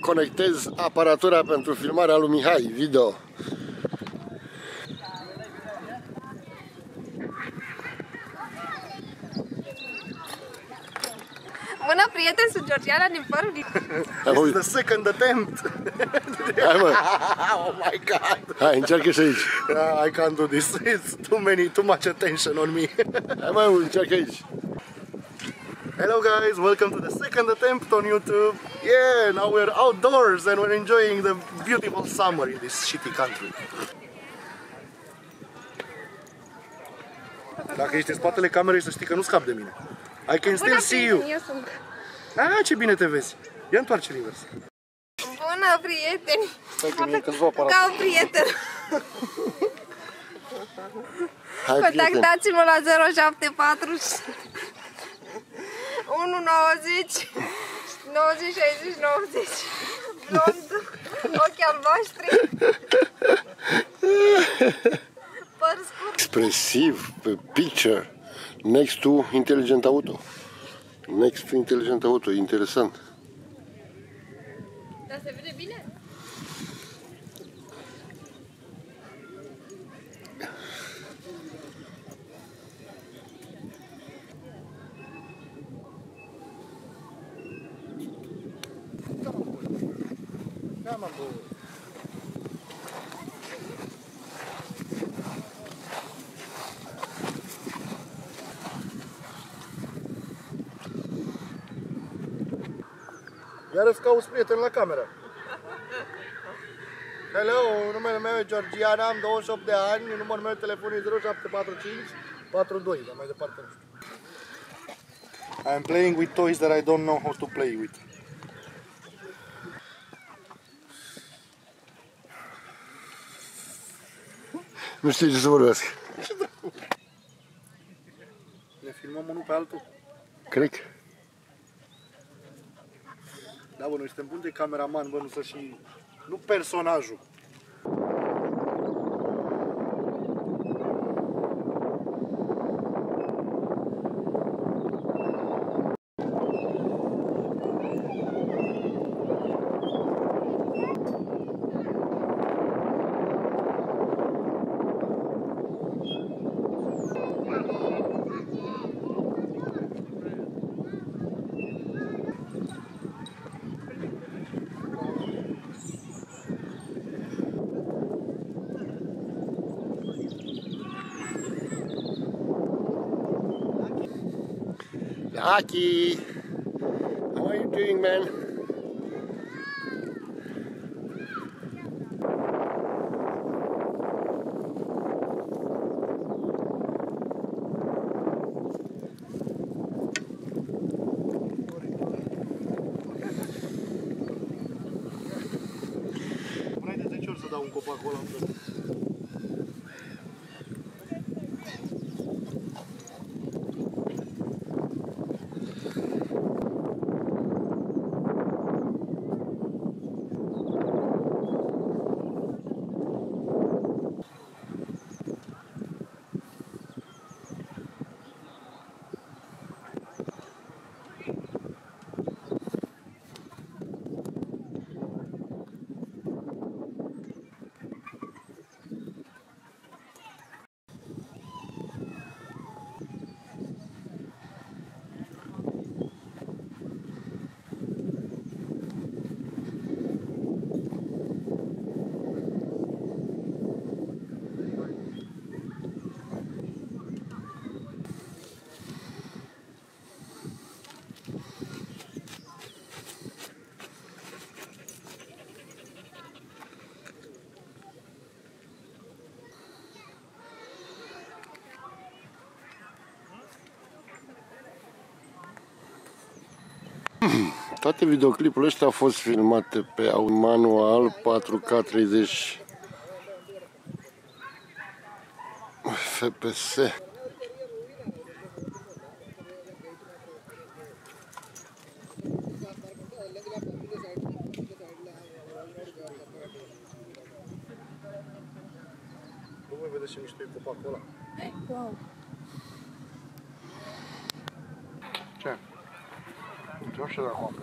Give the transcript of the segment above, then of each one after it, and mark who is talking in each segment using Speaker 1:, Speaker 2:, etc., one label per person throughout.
Speaker 1: conectez aparatura pentru filmarea lui Mihai, video.
Speaker 2: Bună, prieten, sunt Georgiana din Părul din...
Speaker 1: Hai, uite.
Speaker 3: The second attempt.
Speaker 1: Hai mă,
Speaker 3: oh my god.
Speaker 1: hai, încearcă și aici.
Speaker 3: Uh, I can't do this. It's too many, too much attention on me.
Speaker 1: Hai mă, încearcă aici.
Speaker 3: Hello guys, welcome to the second attempt on YouTube. Yeah, now we're outdoors and we're enjoying the beautiful summer in this shitty country. Dacă ești în spatele camerei, să știi că nu scap de mine. I can still
Speaker 2: Bună,
Speaker 3: see you.
Speaker 2: prieten, eu sunt...
Speaker 3: Ah, ce bine te vezi. Ia întoarce invers.
Speaker 2: Bună, prieteni!
Speaker 1: Stai că mie căzut aparatul.
Speaker 2: Ca un prieten!
Speaker 1: Hai, prieten.
Speaker 2: Contactați-mă la 074 190 90 60 90 Blond, ochi albaștri Păr scurt
Speaker 1: Expresiv, pe picture. Next to intelligent auto. Next to intelligent auto, interesant.
Speaker 2: Dar se vede bine?
Speaker 3: Cauți prieten la cameră. Hello, numele meu e Georgiana, am 28 de ani, numărul meu de telefon e 0745 42, dar mai departe nu știu. I'm playing with toys that I don't know how to play with.
Speaker 1: Nu știu ce să vorbească.
Speaker 3: Ne filmăm unul pe altul.
Speaker 1: Cred că.
Speaker 3: Da, bă, noi suntem buni de cameraman, bă, nu să și... Nu personajul.
Speaker 1: Aki, how are you doing, man?
Speaker 3: Mai de 10 ori să dau un copac ăla.
Speaker 1: Toate videoclipurile ăștia au fost filmate pe un manual 4K30 FPS.
Speaker 3: Nu voi vedeți ce mișto e copacul ăla.
Speaker 2: Wow.
Speaker 1: Ce? atunci și acum.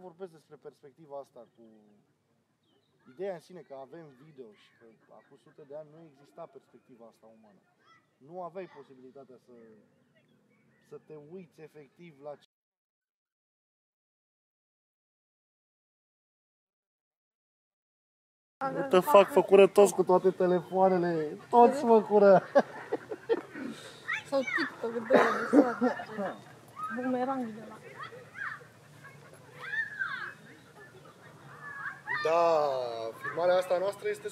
Speaker 3: vorbesc despre perspectiva asta cu ideea în sine că avem video și că acum sute de ani nu exista perspectiva asta umană. Nu aveai posibilitatea să să te uiți efectiv la ce What the fuck, făcură toți cu toate telefoanele, toți făcură.
Speaker 2: Sau TikTok de ăla de sat. Bumerang de la.
Speaker 3: Da, filmarea asta noastră este